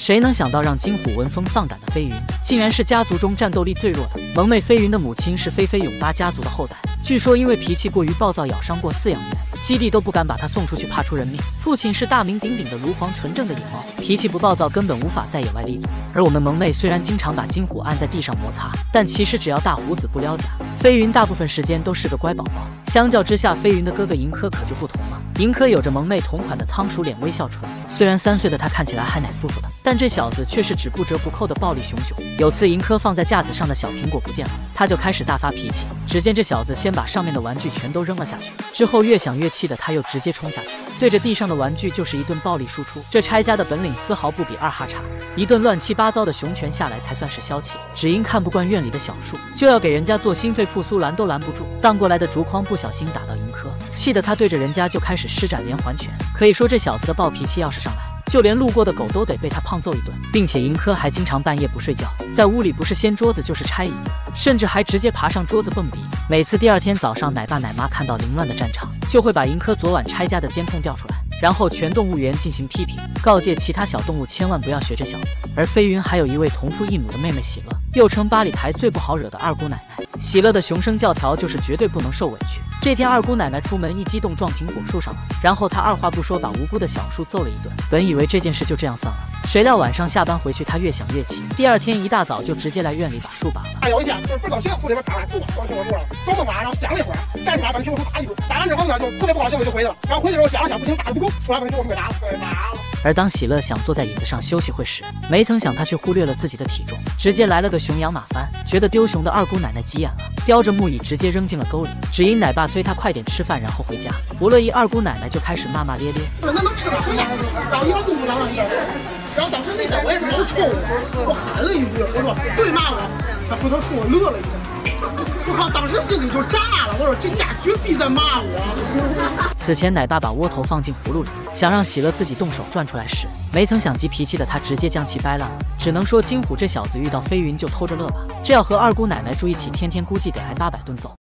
谁能想到让金虎闻风丧胆的飞云，竟然是家族中战斗力最弱的。萌妹飞云的母亲是飞飞勇八家族的后代，据说因为脾气过于暴躁，咬伤过饲养员，基地都不敢把他送出去，怕出人命。父亲是大名鼎鼎的卢黄纯正的野猫，脾气不暴躁，根本无法在野外立足。而我们萌妹虽然经常把金虎按在地上摩擦，但其实只要大胡子不撩假，飞云大部分时间都是个乖宝宝。相较之下，飞云的哥哥银科可就不同了。银科有着萌妹同款的仓鼠脸、微笑唇，虽然三岁的他看起来还奶夫妇的，但这小子却是只不折不扣的暴力熊熊。有次银科放在架子上的小苹果不见了，他就开始大发脾气。只见这小子先把上面的玩具全都扔了下去，之后越想越气的他又直接冲下去，对着地上的玩具就是一顿暴力输出。这拆家的本领丝毫不比二哈差，一顿乱七八糟的熊拳下来才算是消气。只因看不惯院里的小树，就要给人家做心肺复苏，拦都拦不住。荡过来的竹筐不小心打到银科，气得他对着人家就开始施展连环拳。可以说这小子的暴脾气要是上来，就连路过的狗都得被他胖揍一顿。并且银科还经常半夜不睡觉，在屋里不是掀桌子就是拆椅子，甚至还直接爬上桌子蹦迪。每次第二天早上，奶爸奶妈看到凌乱的战场，就会把银科昨晚拆家的监控调出来，然后全动物园进行批评，告诫其他小动物千万不要学这小子。而飞云还有一位同父异母的妹妹喜乐，又称八里台最不好惹的二姑奶奶。喜乐的熊声教条就是绝对不能受委屈。这天二姑奶奶出门一激动撞苹果树上了，然后她二话不说把无辜的小树揍了一顿。本以为这件事就这样算了，谁料晚上下班回去，她越想越气。第二天一大早就直接来院里把树拔了。哎，有一天就是不高兴，树里边爬来，不往苹果树上，走么晚，然后想了一会儿，站起来把苹果树打一顿。打完之后呢，就特别不高兴，就回去了。然后回去之后想了想，不行，打的不够，出来把苹果树给打了，对，打了。而当喜乐想坐在椅子上休息会时，没曾想他却忽略了自己的体重，直接来了个熊仰马翻。觉得丢熊的二姑奶奶急眼了，叼着木椅直接扔进了沟里。只因奶爸催他快点吃饭，然后回家。不乐意，二姑奶奶就开始骂骂咧咧。那能吃啥呀？然后一边嘟嘟囔囔一边，然后当时那个我也是没抽我，我喊了一句，我说对骂我，他回头冲我乐了一下。我靠，当时心里就炸了，我说这家绝逼在骂我。此前奶爸把窝头放进葫芦里，想让喜乐自己动手转出来时，没曾想急脾气的他直接将其掰烂了。只能说金虎这小子遇到飞云就偷着乐吧，这要和二姑奶奶住一起，天天估计得挨八百顿揍。